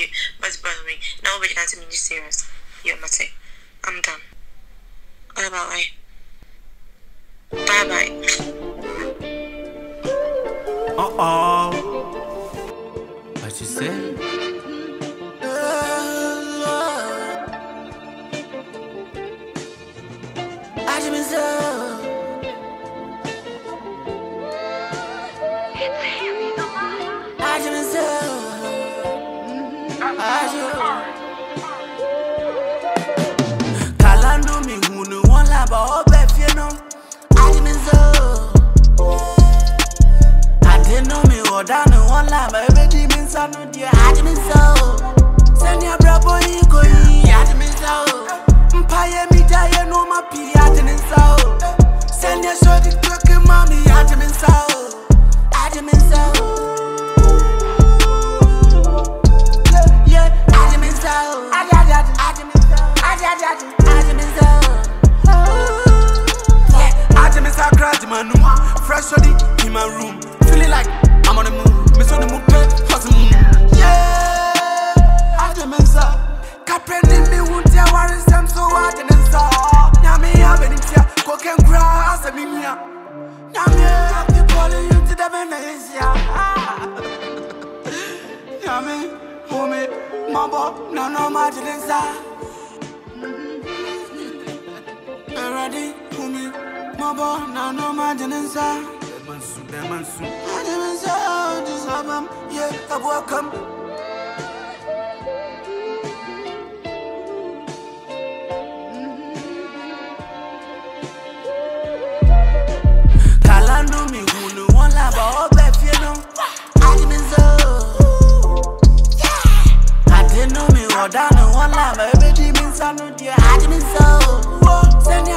you, what's bothering me? Now we can me serious. You're my thing. I'm done. Bye bye. Bye bye. Uh oh. What you say? Kalando ọdanu wọn laba ebe di mi nsanu diẹ. Ajimizo. Sani abrabọ yi ko yi. Ajimizo. Mpaye mi jaye no ma pi ajimizo. Sani eso di toke mami ajimizo. Ajimizo. Yeah, yeah, ajimizo. Ajajaju. Ajimizo. Ajajaju. Ajimizo. Yeah, Ajimizo crash my room. Fresh body in my room. Wuntia wari sem so Ajimizo. Nyami ya benitia. Koken grass mi mia. Nyami ya the calling you to the Venetia. Nyami, homie, mabo, no no Ajimizo. Ready, homie, mabo, no no Ajimizo. Demansu, demansu. Ajimizo, just have 'em. Yeah, I welcome. Kalando mi hunu wọn laba ọbẹ fie no. Ajimizo. Adenu mi ọdanu wọn laba ebe di mi nsanu diẹ. Ajimizo. Sani